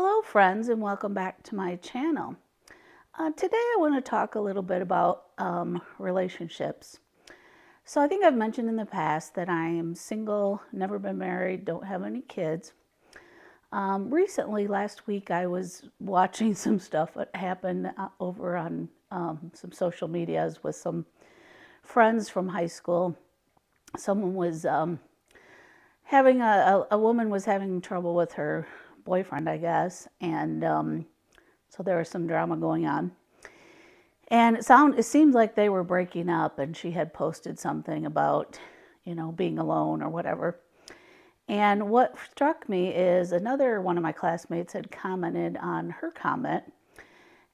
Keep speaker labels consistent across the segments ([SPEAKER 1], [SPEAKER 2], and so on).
[SPEAKER 1] Hello friends and welcome back to my channel. Uh, today I want to talk a little bit about um, relationships. So I think I've mentioned in the past that I am single, never been married, don't have any kids. Um, recently, last week, I was watching some stuff that happened uh, over on um, some social medias with some friends from high school. Someone was um, having a, a, a woman was having trouble with her boyfriend, I guess, and um, so there was some drama going on. And it sound it seemed like they were breaking up, and she had posted something about, you know, being alone or whatever. And what struck me is another one of my classmates had commented on her comment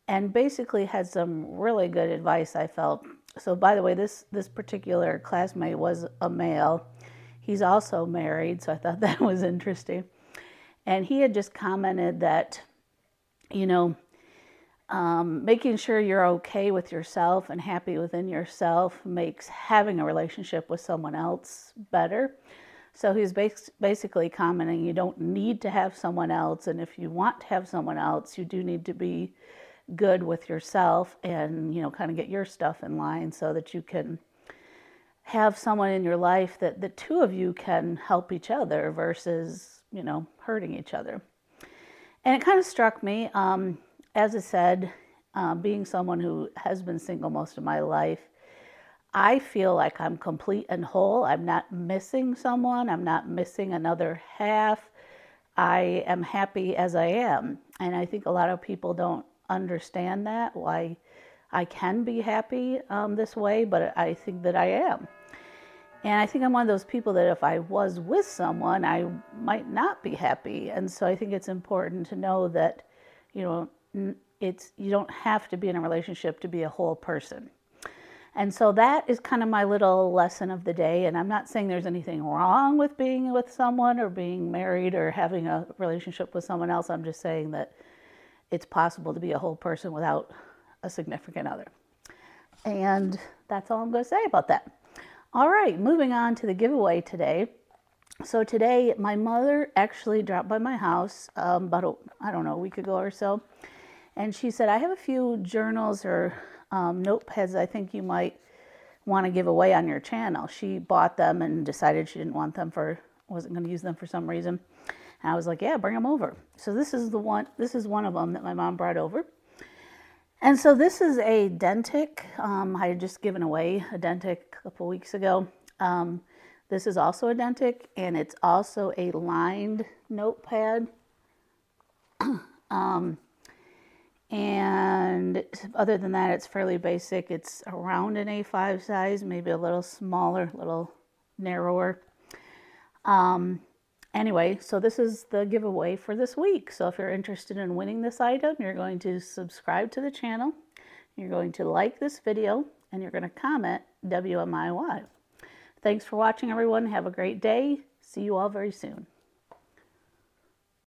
[SPEAKER 1] and basically had some really good advice I felt. So by the way, this this particular classmate was a male. He's also married, so I thought that was interesting. And he had just commented that, you know, um, making sure you're okay with yourself and happy within yourself makes having a relationship with someone else better. So he's bas- basically commenting you don't need to have someone else, and if you want to have someone else, you do need to be good with yourself and you know kind of get your stuff in line so that you can have someone in your life that the two of you can help each other versus you know hurting each other. And it kind of struck me, um, as I said, uh, being someone who has been single most of my life, I feel like I'm complete and whole. I'm not missing someone. I'm not missing another half. I am happy as I am. And I think a lot of people don't understand that, why I can be happy um, this way, but I think that I am. And I think I'm one of those people that if I was with someone, I might not be happy. And so I think it's important to know that, you know, it's you don't have to be in a relationship to be a whole person. And so that is kind of my little lesson of the day. And I'm not saying there's anything wrong with being with someone or being married or having a relationship with someone else. I'm just saying that it's possible to be a whole person without a significant other. And that's all I'm going to say about that. All right, moving on to the giveaway today. So today, my mother actually dropped by my house um, about, I don't know, a week ago or so. And she said, I have a few journals or um, notepads I think you might want to give away on your channel. She bought them and decided she didn't want them for, wasn't going to use them for some reason. And I was like, yeah, bring them over. So this is the one, this is one of them that my mom brought over. And so this is a Denik. Um, I had just given away a Denik a couple weeks ago. Um, this is also a Denik, and it's also a lined notepad. um, and other than that, it's fairly basic. It's around an A5 size, maybe a little smaller, a little narrower. Um, Anyway, so this is the giveaway for this week. So if you're interested in winning this item, you're going to subscribe to the channel, you're going to like this video, and you're going to comment WMIY. Thanks for watching, everyone. Have a great day. See you all very soon.